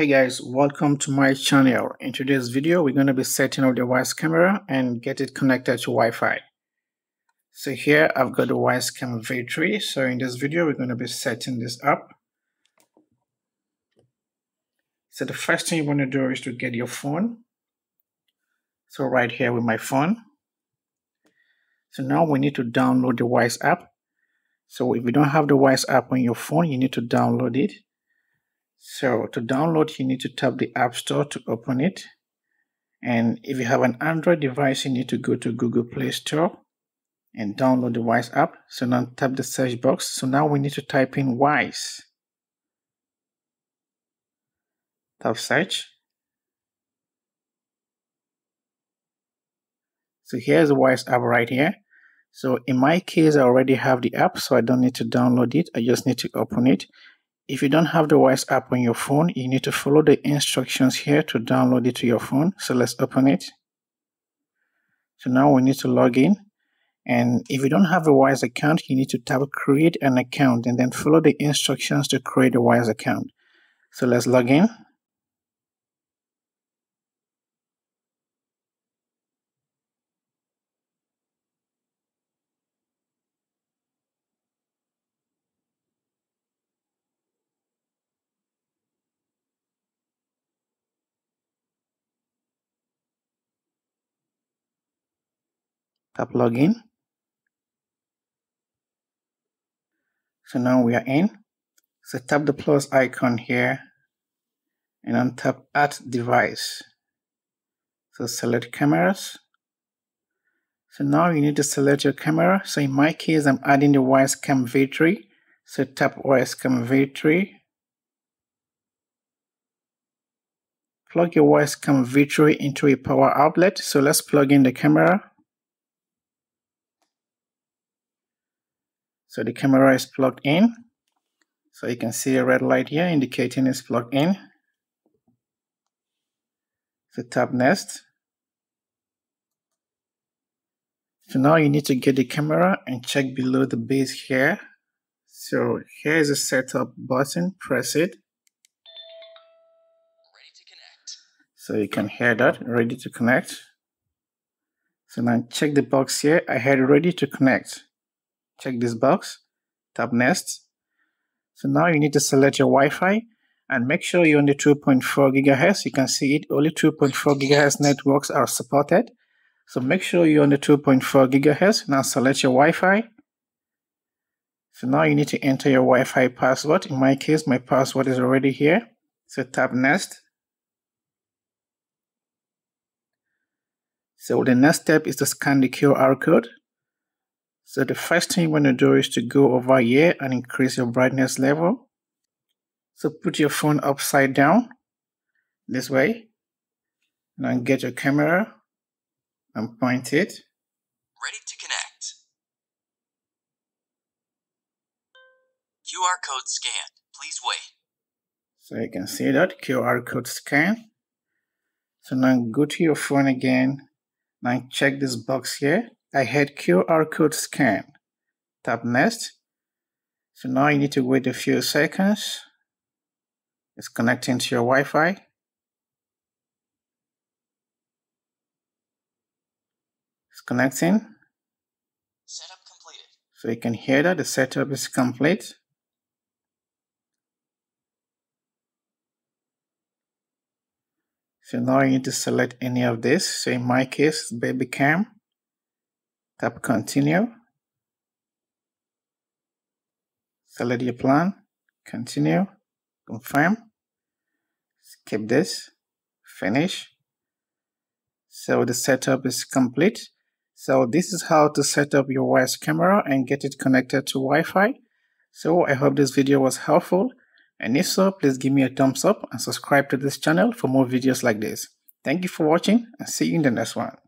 Hey guys, welcome to my channel. In today's video, we're going to be setting up the Wyze camera and get it connected to Wi-Fi. So here I've got the Wyze Cam V3. So in this video, we're going to be setting this up. So the first thing you want to do is to get your phone. So right here with my phone. So now we need to download the Wyze app. So if you don't have the Wyze app on your phone, you need to download it. So to download, you need to tap the App Store to open it. And if you have an Android device, you need to go to Google Play Store and download the Wyze app. So now tap the search box. So now we need to type in Wyze. Tap search. So here's the Wyze app right here. So in my case, I already have the app, so I don't need to download it. I just need to open it. If you don't have the Wyze app on your phone, you need to follow the instructions here to download it to your phone. So let's open it. So now we need to log in. And if you don't have a Wyze account, you need to tap create an account and then follow the instructions to create a Wyze account. So let's log in. Tap login so now we are in. So tap the plus icon here and then tap add device. So select cameras. So now you need to select your camera. So in my case i'm adding the Wyze Cam v3 so tap Wyze Cam v3 plug your Wyze Cam v3 into a power outlet. So let's plug in the camera So the camera is plugged in. So you can see a red light here indicating it's plugged in. So tap next. So now you need to get the camera and check below the base here. So here is a setup button, press it. So you can hear that, ready to connect. So now check the box here, I had ready to connect check this box, tap next. So now you need to select your Wi-Fi and make sure you're on the 2.4 gigahertz. You can see it, only 2.4 gigahertz networks are supported. So make sure you're on the 2.4 gigahertz. Now select your Wi-Fi. So now you need to enter your Wi-Fi password. In my case, my password is already here. So tap next. So the next step is to scan the QR code. So the first thing you want to do is to go over here and increase your brightness level. So put your phone upside down this way. And then get your camera and point it. Ready to connect. QR code scanned. Please wait. So you can see that QR code scan. So now go to your phone again. Now check this box here I had QR code scan. Tap next. So now you need to wait a few seconds. It's connecting to your Wi-Fi. It's connecting. Setup completed. So you can hear that the setup is complete. So now you need to select any of this. So in my case, baby cam. Tap continue. Select your plan. Continue. Confirm. Skip this. Finish. So the setup is complete. So this is how to set up your Wyze camera and get it connected to Wi-Fi. So I hope this video was helpful. And if so, please give me a thumbs up and subscribe to this channel for more videos like this. Thank you for watching and see you in the next one.